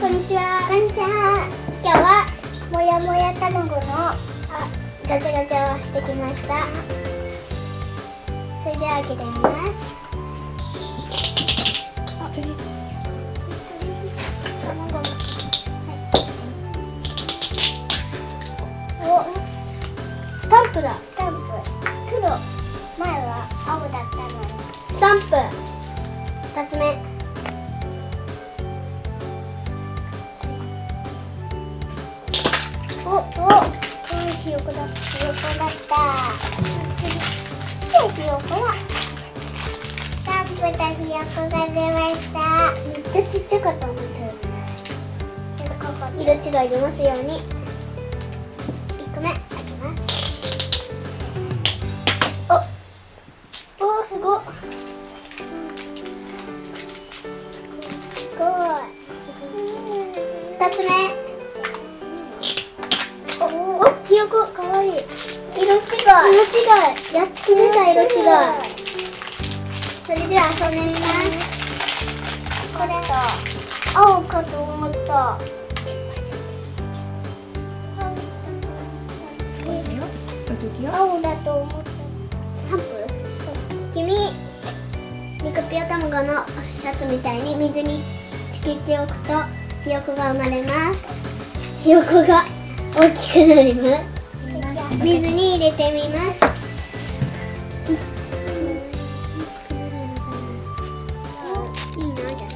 こんにちは。こんにちは。今日はもやもや卵のあガチャガチャをしてきました。それでは開けてみます。卵がおスタンプだ。スタンプ。黒。前は青だったのに。スタンプ。二つ目。こだひよこだったちっちゃいひよこだスタンプとひよこが出ましためっちゃちっちゃかったんだよね色違い出ますように1個目開けますおおすごっすごい2つ目こかわい。い色違い。色違い。やっと出た色違い。それでは遊んでみます。これだ青かと思った。青だと思った。スタンプ？君ミクピオ卵のやつみたいに水につけておくとひよこが生まれます。ひよこが大きくなります水に入れてみます。いいなじゃ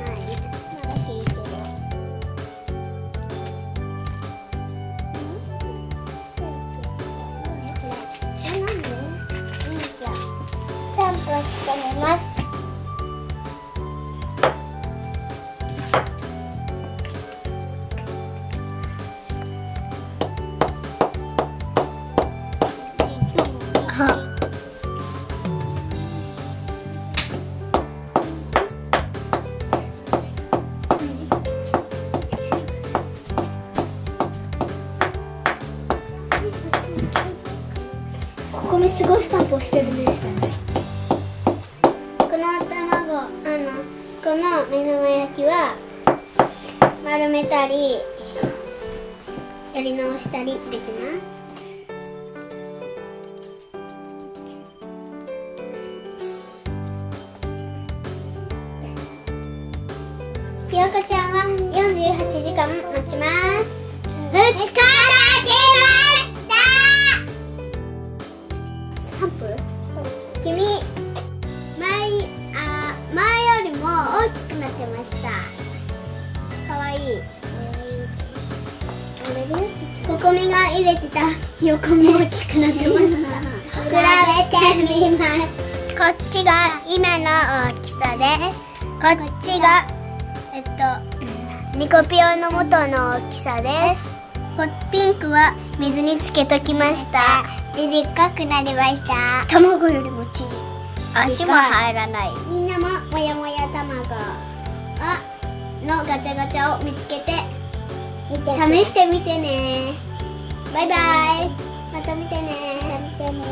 ここにすごいスタンプをしてるね。この卵あのこの目玉焼きは丸めたりやり直したりできます。ひよこちゃんは48時間待ちます。2日経スタンプ君前あ前よりも大きくなってました。かわいい。ここみが入れてたひよこも大きくなってました。比べてみます。こっちが今の大きさです。こっちがえっとニコピオの元の大きさです。こピンクは水につけときましたででっかくなりました。卵よりもちい。足も入らない。みんなももやもや卵。のガチャガチャを見つけて。試してみてね。バイバイ。また見てね。見てね。